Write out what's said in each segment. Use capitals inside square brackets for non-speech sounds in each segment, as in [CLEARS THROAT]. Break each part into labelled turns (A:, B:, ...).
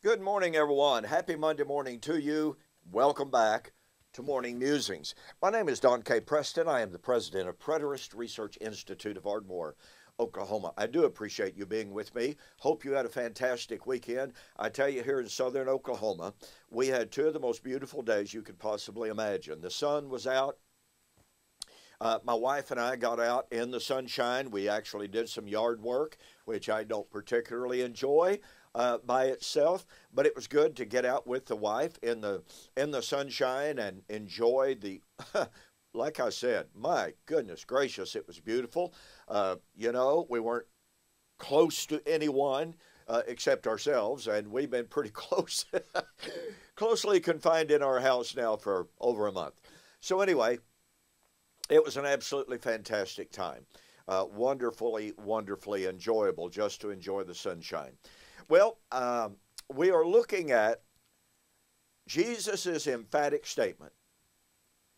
A: Good morning, everyone. Happy Monday morning to you. Welcome back to Morning Musings. My name is Don K. Preston. I am the president of Preterist Research Institute of Ardmore, Oklahoma. I do appreciate you being with me. Hope you had a fantastic weekend. I tell you, here in southern Oklahoma, we had two of the most beautiful days you could possibly imagine. The sun was out. Uh, my wife and I got out in the sunshine. We actually did some yard work, which I don't particularly enjoy uh, by itself, but it was good to get out with the wife in the in the sunshine and enjoy the. [LAUGHS] like I said, my goodness gracious, it was beautiful. Uh, you know, we weren't close to anyone uh, except ourselves, and we've been pretty [LAUGHS] close, closely confined in our house now for over a month. So anyway, it was an absolutely fantastic time. Uh, wonderfully, wonderfully enjoyable just to enjoy the sunshine. Well, um, we are looking at Jesus' emphatic statement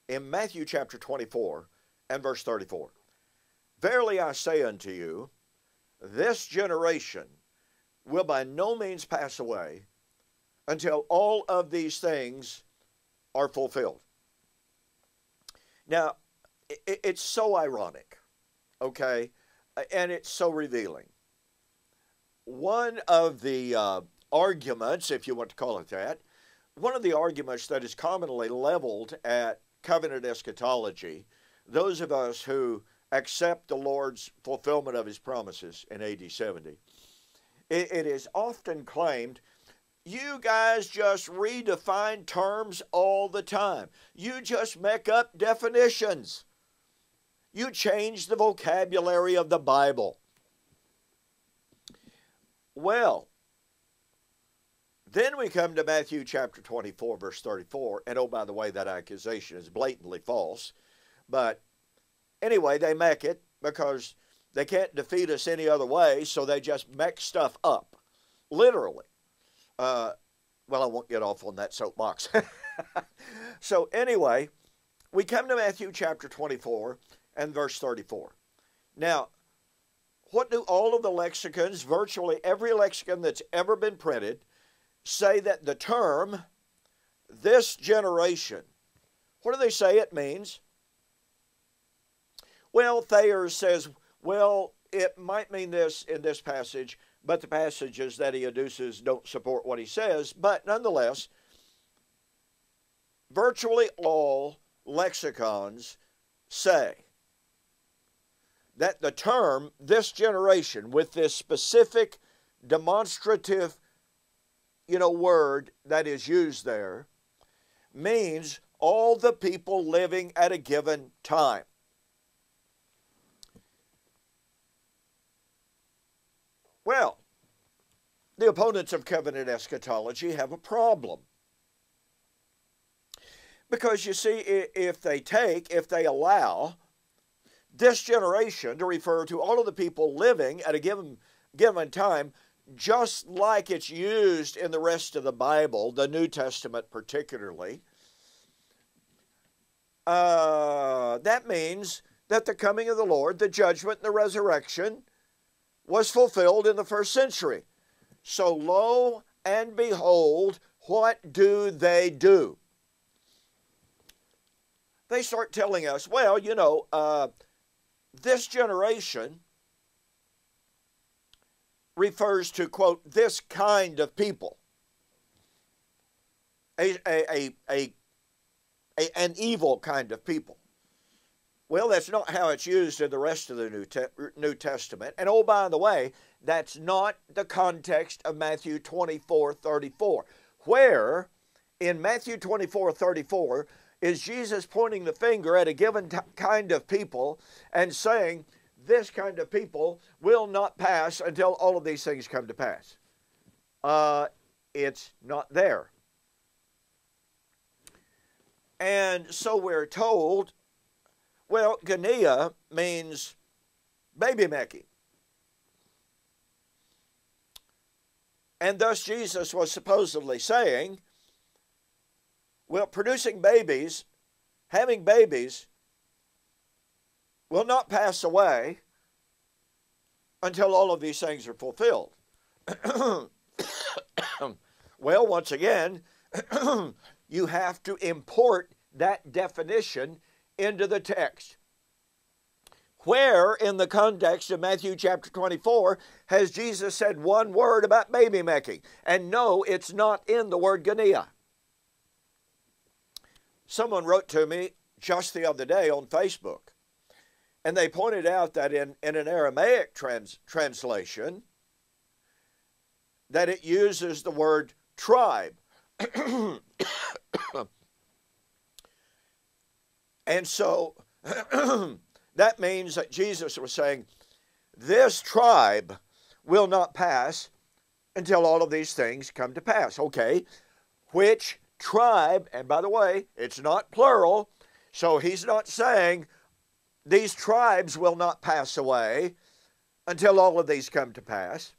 A: in Matthew chapter 24 and verse 34. Verily I say unto you, this generation will by no means pass away until all of these things are fulfilled. Now, it's so ironic, okay? And it's so revealing one of the uh, arguments, if you want to call it that, one of the arguments that is commonly leveled at covenant eschatology, those of us who accept the Lord's fulfillment of his promises in AD 70, it, it is often claimed you guys just redefine terms all the time. You just make up definitions. You change the vocabulary of the Bible. Well, then we come to Matthew chapter 24, verse 34. And oh, by the way, that accusation is blatantly false. But anyway, they make it because they can't defeat us any other way, so they just make stuff up, literally. Uh, well, I won't get off on that soapbox. [LAUGHS] so, anyway, we come to Matthew chapter 24 and verse 34. Now, what do all of the lexicons, virtually every lexicon that's ever been printed, say that the term this generation, what do they say it means? Well, Thayer says, well, it might mean this in this passage, but the passages that he adduces don't support what he says. But nonetheless, virtually all lexicons say that the term this generation with this specific demonstrative you know word that is used there means all the people living at a given time. Well the opponents of covenant eschatology have a problem. Because you see if they take if they allow this generation to refer to all of the people living at a given given time just like it's used in the rest of the Bible, the New Testament particularly. Uh, that means that the coming of the Lord, the judgment, and the resurrection was fulfilled in the first century. So, lo and behold, what do they do? They start telling us, well, you know, uh, this generation refers to, quote, this kind of people. A, a, a, a, an evil kind of people. Well, that's not how it's used in the rest of the New, New Testament. And oh, by the way, that's not the context of Matthew 24 34, where in Matthew 24 34, is Jesus pointing the finger at a given t- kind of people and saying, This kind of people will not pass until all of these things come to pass. Uh, it's not there. And so we're told, well, Genea means baby making. And thus Jesus was supposedly saying, well, producing babies, having babies, will not pass away until all of these things are fulfilled. [COUGHS] Well, once again, [COUGHS] you have to import that definition into the text. Where in the context of Matthew chapter 24 has Jesus said one word about baby making? And no, it's not in the word Genea. Someone wrote to me just the other day on Facebook, and they pointed out that in, in an Aramaic trans, translation, that it uses the word tribe. [COUGHS] and so [COUGHS] that means that Jesus was saying, This tribe will not pass until all of these things come to pass. Okay, which tribe, and by the way, it's not plural, so he's not saying these tribes will not pass away until all of these come to pass.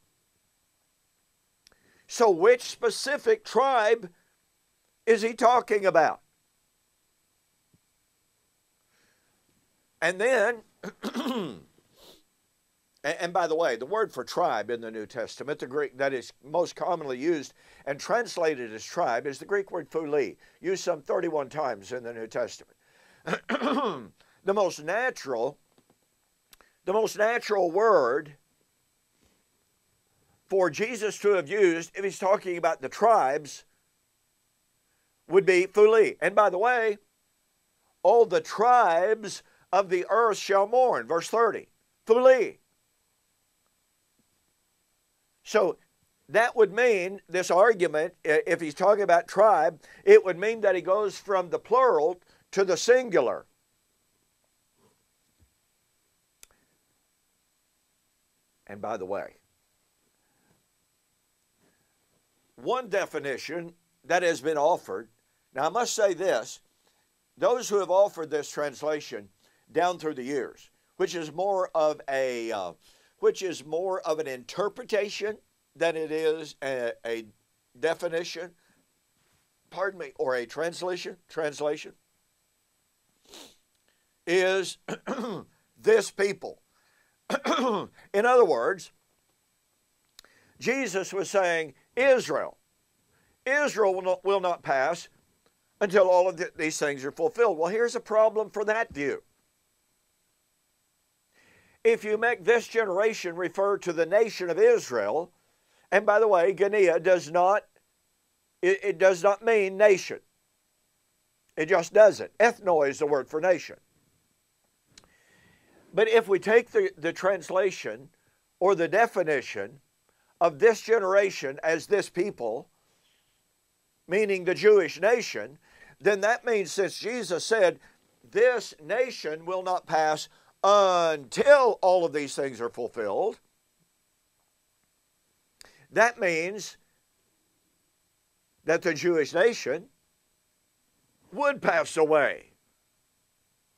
A: So, which specific tribe is he talking about? And then, [CLEARS THROAT] and by the way, the word for tribe in the New Testament, the Greek that is most commonly used and translated as tribe, is the Greek word phuli, used some 31 times in the New Testament. [CLEARS THROAT] the most natural, the most natural word for Jesus to have used, if he's talking about the tribes, would be Phuli. And by the way, all the tribes of the earth shall mourn. Verse 30. Phuli. So that would mean this argument, if he's talking about tribe, it would mean that he goes from the plural to the singular. And by the way, one definition that has been offered. Now, I must say this those who have offered this translation down through the years, which is more of a uh, which is more of an interpretation than it is a, a definition, pardon me, or a translation, translation, is [CLEARS THROAT] this people. [CLEARS THROAT] In other words, Jesus was saying, Israel. Israel will not, will not pass until all of the, these things are fulfilled. Well, here's a problem for that view. If you make this generation refer to the nation of Israel, and by the way, Genea does not it, it does not mean nation. It just doesn't. Ethno is the word for nation. But if we take the, the translation or the definition of this generation as this people, meaning the Jewish nation, then that means since Jesus said, this nation will not pass until all of these things are fulfilled, that means that the Jewish nation would pass away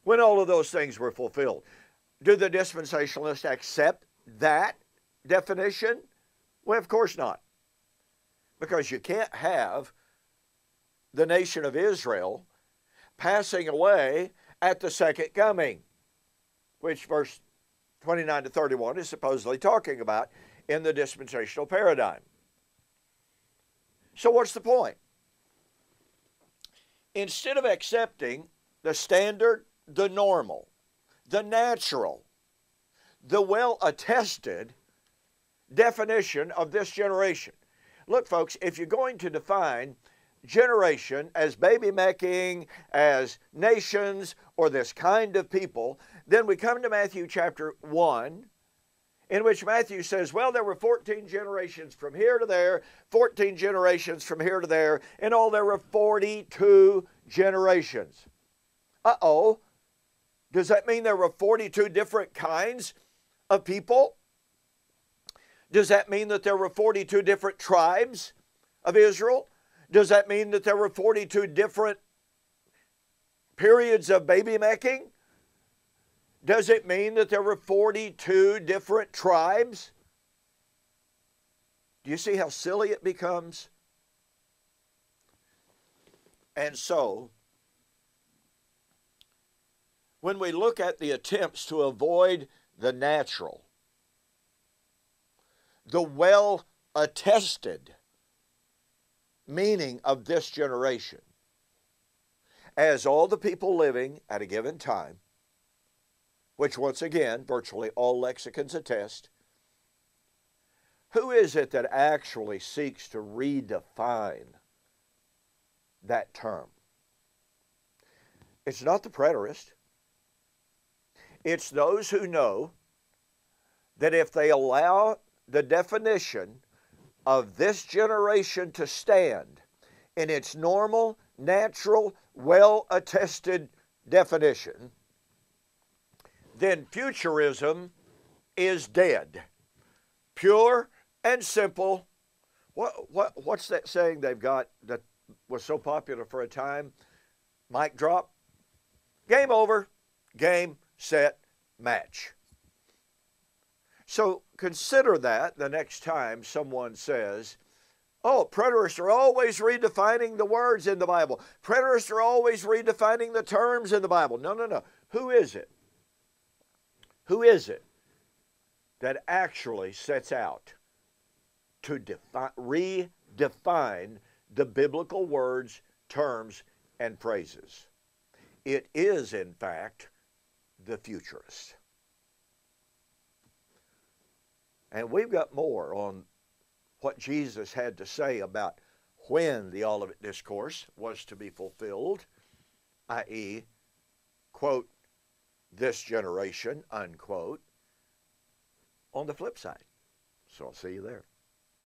A: when all of those things were fulfilled. Do the dispensationalists accept that definition? Well, of course not. Because you can't have the nation of Israel passing away at the second coming, which verse 29 to 31 is supposedly talking about in the dispensational paradigm. So, what's the point? Instead of accepting the standard, the normal, the natural, the well attested definition of this generation. Look, folks, if you're going to define generation as baby making, as nations, or this kind of people, then we come to Matthew chapter 1, in which Matthew says, Well, there were 14 generations from here to there, 14 generations from here to there, in all there were 42 generations. Uh oh. Does that mean there were 42 different kinds of people? Does that mean that there were 42 different tribes of Israel? Does that mean that there were 42 different periods of baby making? Does it mean that there were 42 different tribes? Do you see how silly it becomes? And so, when we look at the attempts to avoid the natural, the well attested meaning of this generation as all the people living at a given time, which once again, virtually all lexicons attest, who is it that actually seeks to redefine that term? It's not the preterist. It's those who know that if they allow the definition of this generation to stand in its normal, natural, well attested definition, then futurism is dead. Pure and simple. What, what, what's that saying they've got that was so popular for a time? Mic drop. Game over. Game, set, match. So consider that the next time someone says, Oh, preterists are always redefining the words in the Bible. Preterists are always redefining the terms in the Bible. No, no, no. Who is it? Who is it that actually sets out to defi- redefine the biblical words, terms, and phrases? It is, in fact, the futurist. And we've got more on what Jesus had to say about when the Olivet Discourse was to be fulfilled, i.e., quote, this generation, unquote, on the flip side. So I'll see you there.